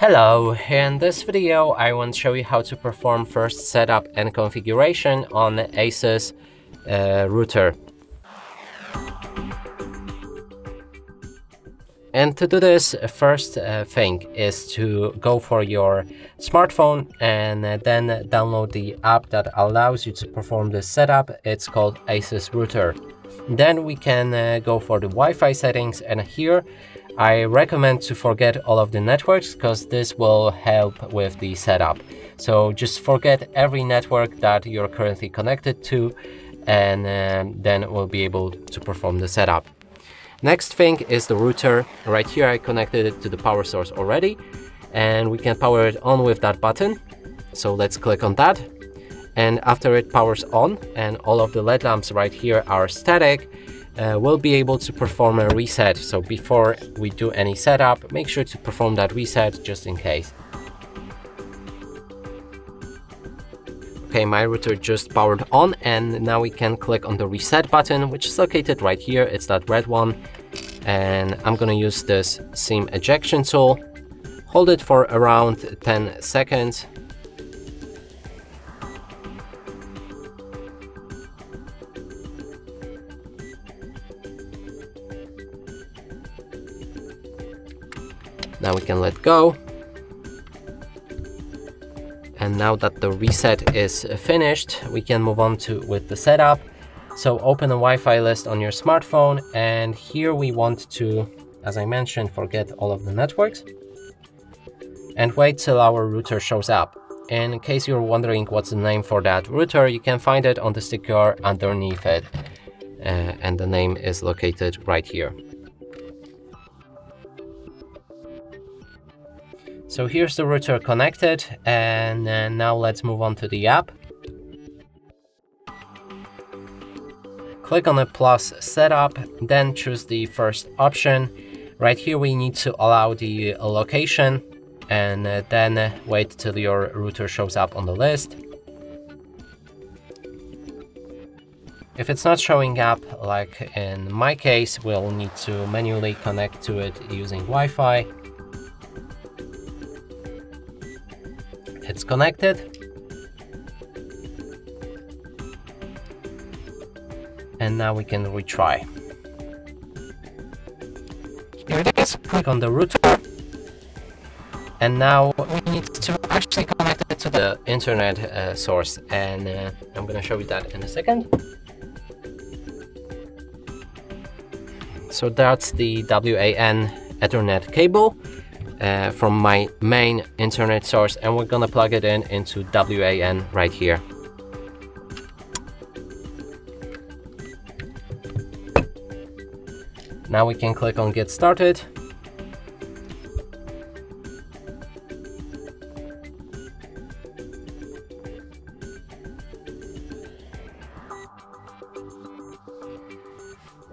Hello, in this video I want to show you how to perform first setup and configuration on ASUS uh, router. And to do this, first uh, thing is to go for your smartphone and uh, then download the app that allows you to perform this setup. It's called ASUS Router. Then we can uh, go for the Wi-Fi settings and here I recommend to forget all of the networks because this will help with the setup. So just forget every network that you're currently connected to and um, then we'll be able to perform the setup. Next thing is the router. Right here I connected it to the power source already and we can power it on with that button. So let's click on that. And after it powers on and all of the LED lamps right here are static, uh, we'll be able to perform a reset. So before we do any setup, make sure to perform that reset just in case. Okay, my router just powered on and now we can click on the reset button, which is located right here. It's that red one. And I'm gonna use this SIM ejection tool. Hold it for around 10 seconds Now we can let go. And now that the reset is finished, we can move on to with the setup. So open a Wi-Fi list on your smartphone and here we want to, as I mentioned, forget all of the networks and wait till our router shows up. And in case you're wondering what's the name for that router, you can find it on the sticker underneath it. Uh, and the name is located right here. So here's the router connected and uh, now let's move on to the app. Click on the plus setup, then choose the first option. Right here we need to allow the location and uh, then uh, wait till your router shows up on the list. If it's not showing up, like in my case, we'll need to manually connect to it using Wi-Fi. It's connected. And now we can retry. Here it is. Click on the router. And now we need to actually connect it to the internet uh, source. And uh, I'm going to show you that in a second. So that's the WAN Ethernet cable uh, from my main internet source and we're gonna plug it in into WAN right here. Now we can click on get started.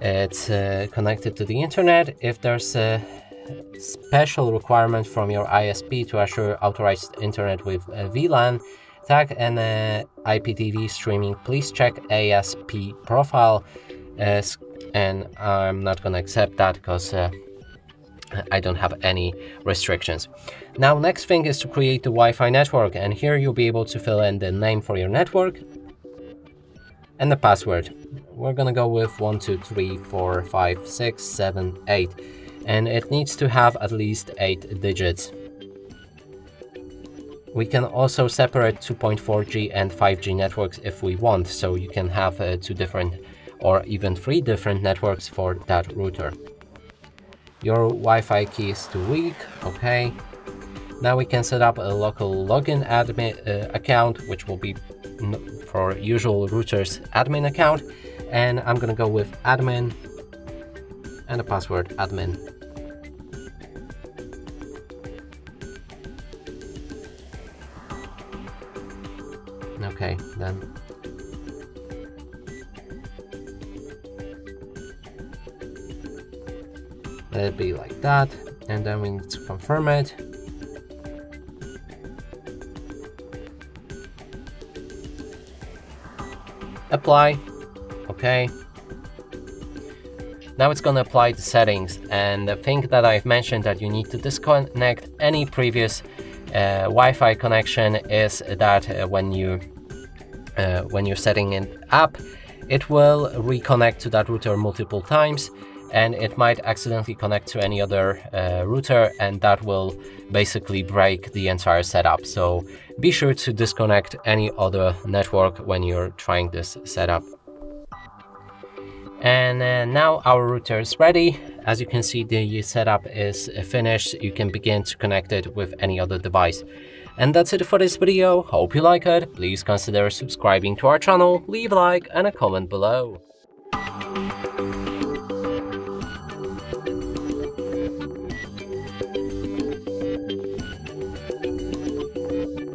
It's uh, connected to the internet. If there's a special requirement from your ISP to assure authorized internet with VLAN tag and uh, IPTV streaming, please check ASP profile. Uh, and I'm not going to accept that because uh, I don't have any restrictions. Now, next thing is to create the Wi-Fi network, and here you'll be able to fill in the name for your network and the password. We're gonna go with one, two, three, four, five, six, seven, eight and it needs to have at least 8 digits. We can also separate 2.4G and 5G networks if we want, so you can have uh, two different or even three different networks for that router. Your Wi-Fi key is too weak, okay. Now we can set up a local login admin uh, account, which will be for usual router's admin account. And I'm gonna go with admin and the password admin. Okay, then. Let it be like that, and then we need to confirm it. Apply. Okay. Now it's to apply the settings and the thing that I've mentioned that you need to disconnect any previous Wi-Fi connection is that uh, when you uh, when you're setting it up, it will reconnect to that router multiple times and it might accidentally connect to any other uh, router and that will basically break the entire setup. So be sure to disconnect any other network when you're trying this setup. And uh, now our router is ready. As you can see, the setup is finished. You can begin to connect it with any other device. And that's it for this video. Hope you like it. Please consider subscribing to our channel, leave a like and a comment below.